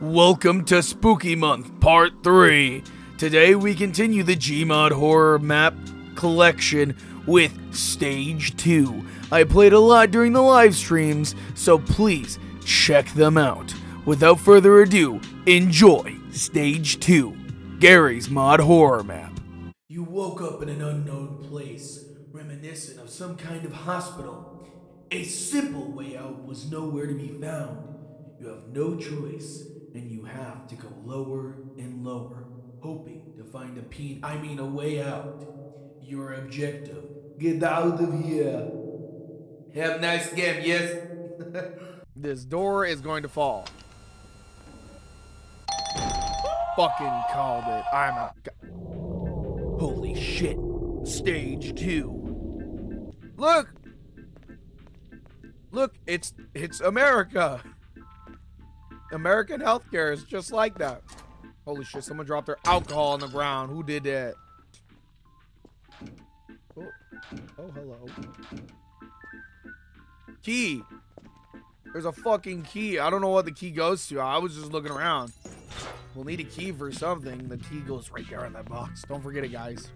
Welcome to Spooky Month Part 3. Today we continue the Gmod horror map collection with Stage 2. I played a lot during the live streams, so please check them out. Without further ado, enjoy Stage 2 Garry's Mod Horror Map. You woke up in an unknown place, reminiscent of some kind of hospital. A simple way out was nowhere to be found. You have no choice, and you have to go lower and lower, hoping to find a peen I mean a way out. Your objective. Get out of here. Have nice game, yes? This door is going to fall. Fucking called it. I'm a. Holy shit. Stage 2. Look! Look, it's it's America. American healthcare is just like that. Holy shit, someone dropped their alcohol on the ground. Who did that? Oh, oh hello. Key. There's a fucking key. I don't know what the key goes to. I was just looking around. We'll need a key for something. The key goes right there in that box. Don't forget it, guys.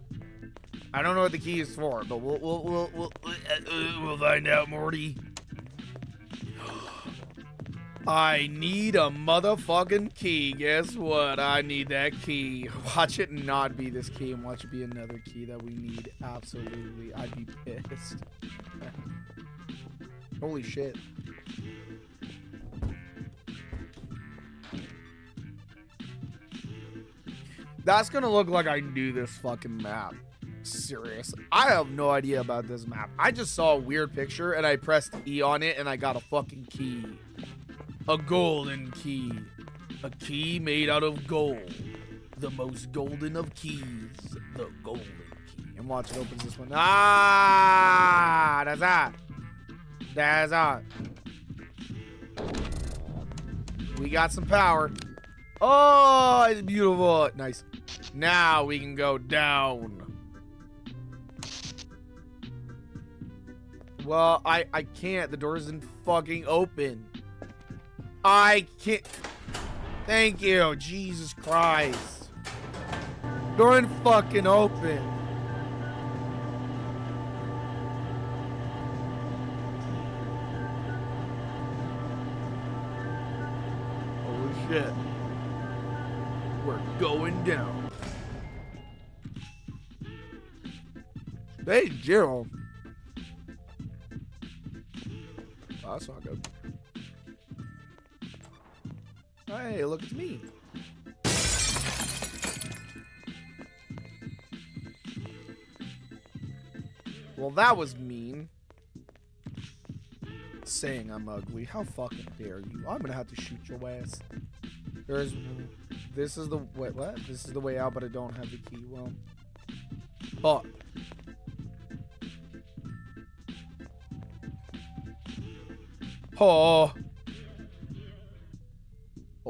I don't know what the key is for, but we'll we'll we'll we'll, uh, we'll find out, Morty. I need a motherfucking key. Guess what? I need that key. Watch it not be this key and watch it be another key that we need. Absolutely. I'd be pissed. Holy shit. That's gonna look like I knew this fucking map. Serious. I have no idea about this map. I just saw a weird picture and I pressed E on it and I got a fucking key. A golden key. A key made out of gold. The most golden of keys. The golden key. And watch it opens this one. Ah, that's that. That's that. We got some power. Oh, it's beautiful. Nice. Now we can go down. Well, I I can't. The door isn't fucking open. I can't. Thank you. Jesus Christ. Door ain't fucking open. Holy shit. We're going down. Hey, Gerald. Oh, that's not good. Hey, look, it's me. Well, that was mean. Saying I'm ugly. How fucking dare you? I'm gonna have to shoot your ass. There's... This is the... Wait, what? This is the way out, but I don't have the key. Well... Fuck. Oh.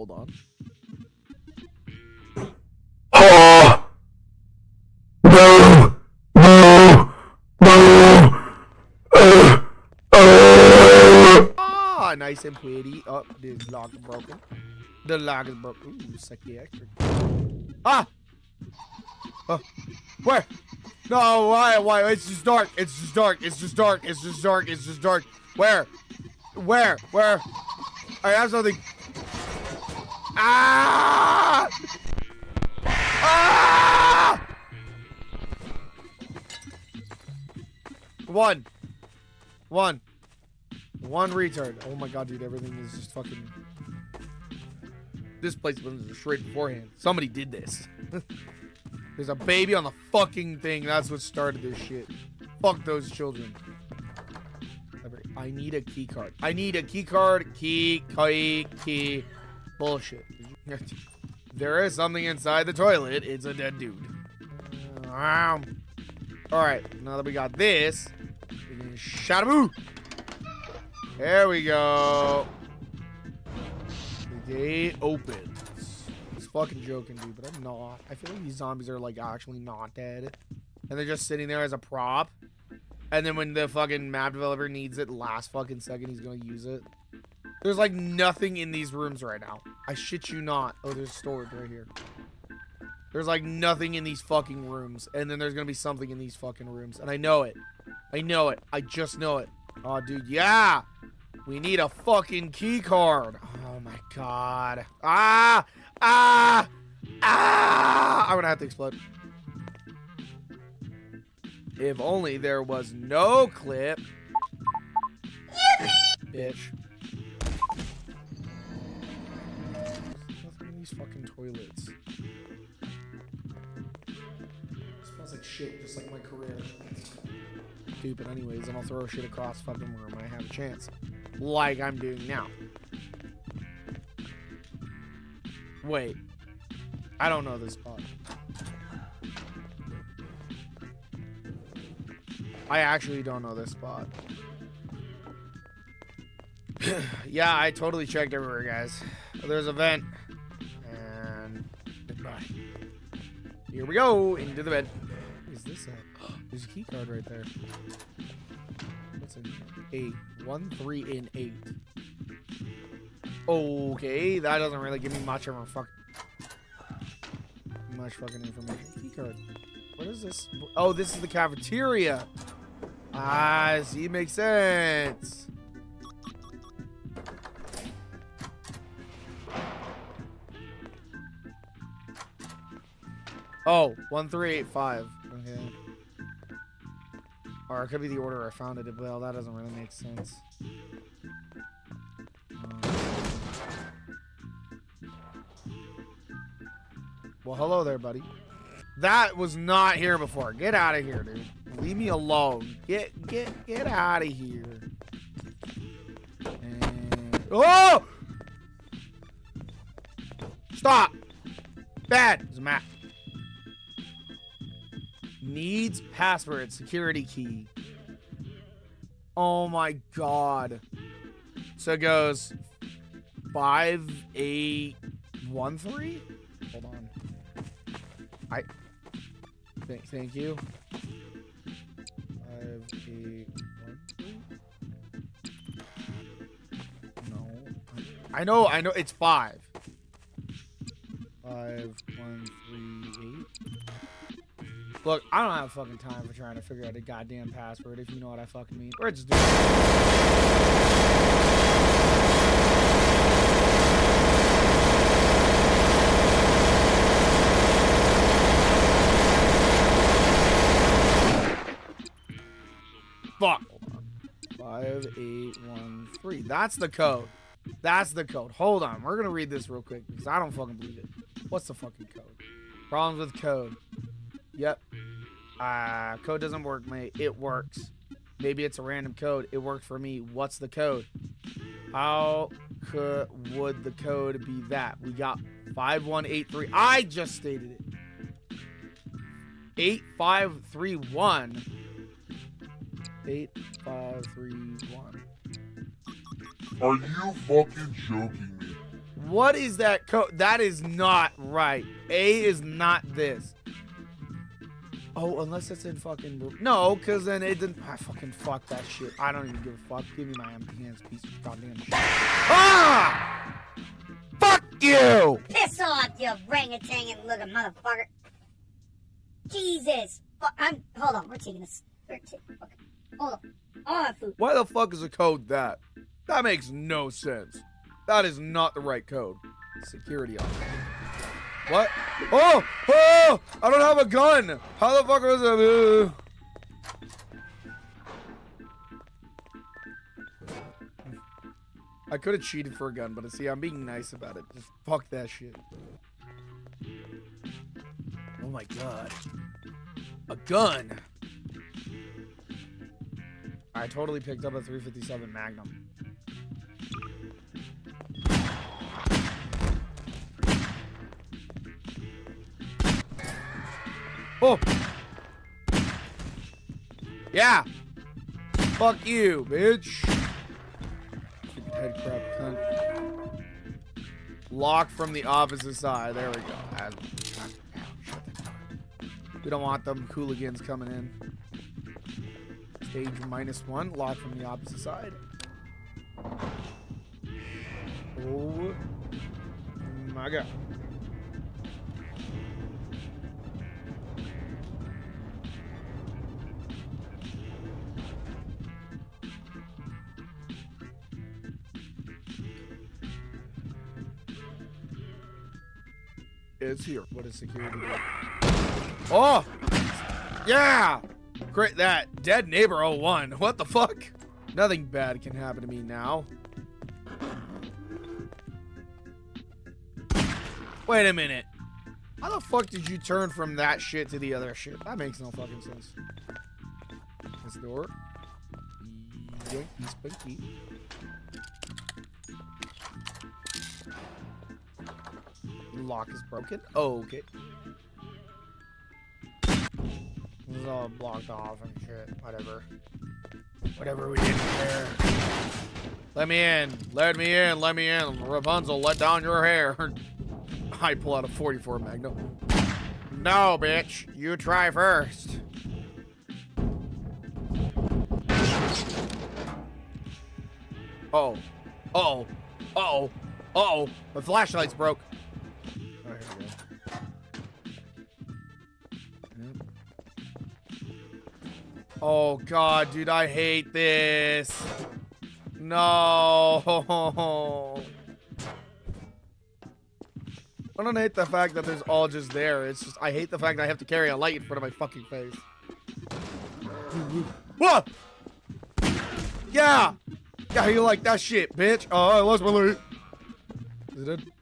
Hold on. Oh! No! No! No! Uh, uh. Ah, nice and pretty. Oh, this lock is broken. The lock is broken. Ooh, psychiatric. Ah! Oh, where? No, why? Why? It's just dark. It's just dark. It's just dark. It's just dark. It's just dark. Where? Where? Where? I have something. Ah! Ah! One. One. One retard. Oh my god, dude, everything is just fucking... This place was destroyed beforehand. Somebody did this. There's a baby on the fucking thing. That's what started this shit. Fuck those children. I need a key card. I need a key card. Key, key, key. Bullshit. there is something inside the toilet. It's a dead dude. Alright, now that we got this, we can. There we go. The gate opens. He's fucking joking, dude, but I'm not. I feel like these zombies are like actually not dead. And they're just sitting there as a prop. And then when the fucking map developer needs it last fucking second, he's gonna use it. There's like nothing in these rooms right now. I shit you not. Oh, there's storage right here. There's like nothing in these fucking rooms. And then there's gonna be something in these fucking rooms. And I know it. I know it. I just know it. Oh, dude, yeah! We need a fucking key card. Oh my god. Ah! Ah! Ah! I'm gonna have to explode. If only there was no clip. Bitch. Fucking toilets. smells like shit, just like my career. Stupid anyways, and I'll throw shit across fucking room when I have a chance. Like I'm doing now. Wait. I don't know this spot. I actually don't know this spot. yeah, I totally checked everywhere, guys. There's a vent. Here we go, into the bed. What is this at? There's a key card right there. What's in here? Eight. One, three, and eight. Okay, that doesn't really give me much of a fuck much fucking information. Key card. What is this? Oh, this is the cafeteria. Ah, see, makes sense. Oh, 1385. Okay. Or it could be the order I found it. Well, that doesn't really make sense. Um, well, hello there, buddy. That was not here before. Get out of here, dude. Leave me alone. Get, get, get out of here. And... Oh! Stop! Bad. There's a map. Needs password security key. Oh my god. So it goes five eight one three. Hold on. I thank thank you. Five eight one three. No. I know. I know. It's five. Five one three. Look, I don't have fucking time for trying to figure out a goddamn password, if you know what I fucking mean. We're just Fuck. Five, eight, one, three. That's the code. That's the code. Hold on. We're gonna read this real quick because I don't fucking believe it. What's the fucking code? Problems with code. Yep. Uh, code doesn't work, mate. It works. Maybe it's a random code. It worked for me. What's the code? How could would the code be that? We got 5183. I just stated it. 8531. 8531. Are you fucking joking me? What is that code? That is not right. A is not this. Oh, unless it's in fucking no, because then it didn't. I fucking fuck that shit. I don't even give a fuck. Give me my empty hands, piece of goddamn shit. Ah! Fuck you! Piss off, you orangutan looking motherfucker. Jesus. I'm. Hold on. We're taking this. We're ta- okay. Hold on. Oh, food. Why the fuck is a code that? That makes no sense. That is not the right code. Security on. What? Oh! Oh! I don't have a gun! How the fuck was it? I could have cheated for a gun, but see, I'm being nice about it. Just fuck that shit. Oh my god. A gun! I totally picked up a 357 Magnum. Oh! Yeah! Fuck you, bitch! Stupid head cunt. Lock from the opposite side. There we go. We don't want them hooligans coming in. Stage minus one. Lock from the opposite side. Oh okay. Here. What is security? Oh! Yeah! Great that. Dead neighbor 01. What the fuck? Nothing bad can happen to me now. Wait a minute. How the fuck did you turn from that shit to the other shit? That makes no fucking sense. This door. Yanky spinky. Lock is broken. Oh, okay. This is all blocked off and shit. Whatever. Whatever we didn't care. Let me in. Let me in. Let me in. Rapunzel, let down your hair. I pull out a 44 Magnum. No, bitch. You try first. Oh. Uh-oh. Uh-oh. Uh-oh. My flashlight's broke. Oh, God, dude, I hate this. No. I don't hate the fact that there's all just there. It's just, I hate the fact that I have to carry a light in front of my fucking face. What? Yeah! Yeah, you like that shit, bitch. Oh, I lost my light. Is it dead?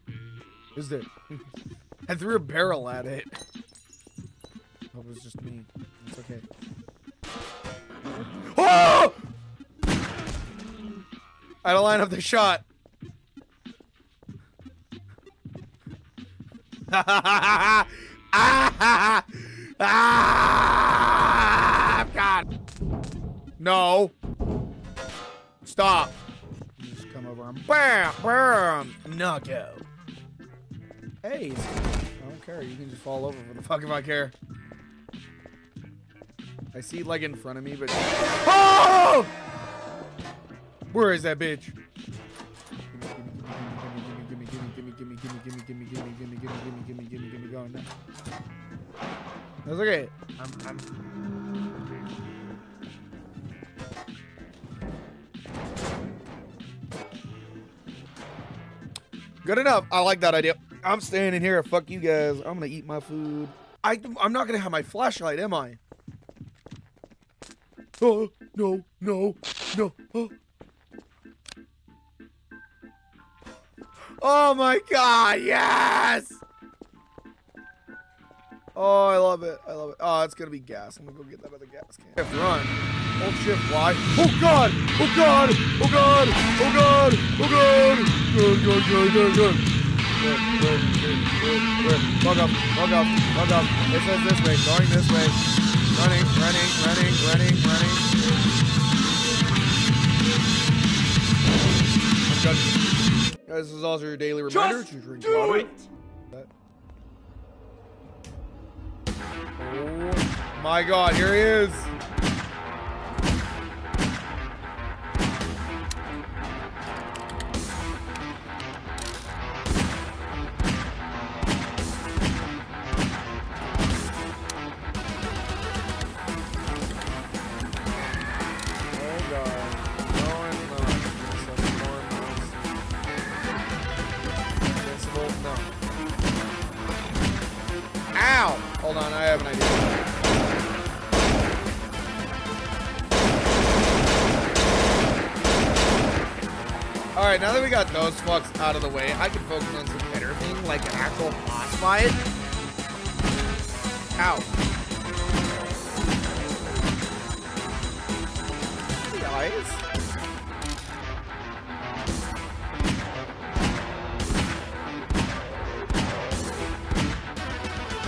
Is dead. I threw a barrel at it. That was just me. It's okay. Oh! I don't line up the shot. God. No. Stop. Just come over and bam, bam, knockout. Hey, I don't care. You can just fall over for the fuck if I care. I see like in front of me, but. Oh! Where is that bitch? That's okay. I'm, I'm... Good enough. I like that idea. I'm staying in here. Fuck you guys. I'm gonna eat my food. I, I'm not gonna have my flashlight, am I? Oh, no, no, no. Oh. Oh my god, yes! Oh, I love it. I love it. Oh, it's gonna be gas. I'm gonna go get that other gas can. Shift run. Hold shift Y. Oh god! Oh god! Oh god! Oh god! Oh god! Good, good, good, good, good. Good, good, good, good, good. Bug up, bug up, bug up. It says this way, going this way. Running, running, running, running, running. I'm done. Guys, this is also your daily reminder to drink water. That- Oh my god, here he is. Hold on, I have an idea. Alright, now that we got those fucks out of the way, I can focus on some better thing, like an actual boss fight. Ow. The eyes?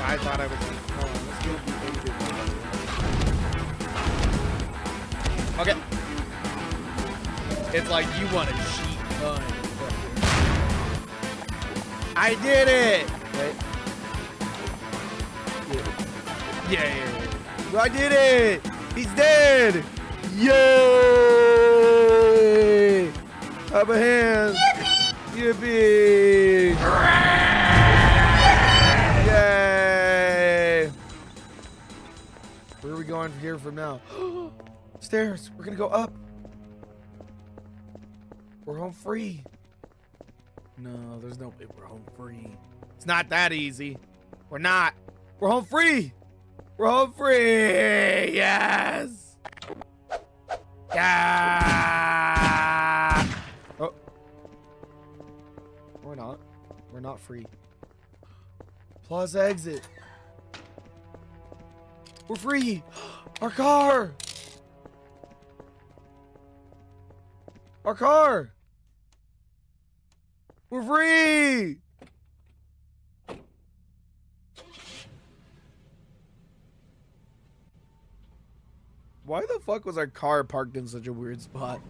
I thought I was. It's like you want to cheat gun. I did it! Wait. Yeah. Yeah, yeah, yeah. I did it! He's dead! Yay! Up a hand! Yippee! Yippee! Yay! Where are we going from here from now? Stairs! We're gonna go up! We're home free. No, there's no way we're home free. It's not that easy. We're not. We're home free. We're home free. Yes. Yeah. Oh. We're not. We're not free. Plaza exit. We're free. Our car. Our car. We're free. Why the fuck was our car parked in such a weird spot?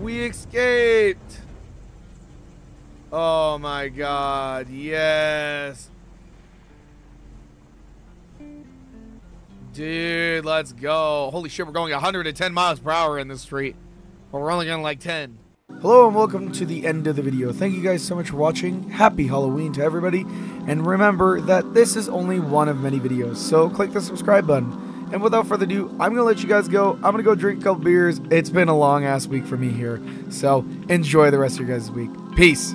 We escaped. Oh my god, yes. Dude, let's go. Holy shit, we're going 110 miles per hour in this street. But we're only going like 10. Hello and welcome to the end of the video. Thank you guys so much for watching. Happy Halloween to everybody. And remember that this is only one of many videos, so click the subscribe button. And without further ado, I'm going to let you guys go. I'm going to go drink a couple beers. It's been a long ass week for me here. So enjoy the rest of your guys' week. Peace.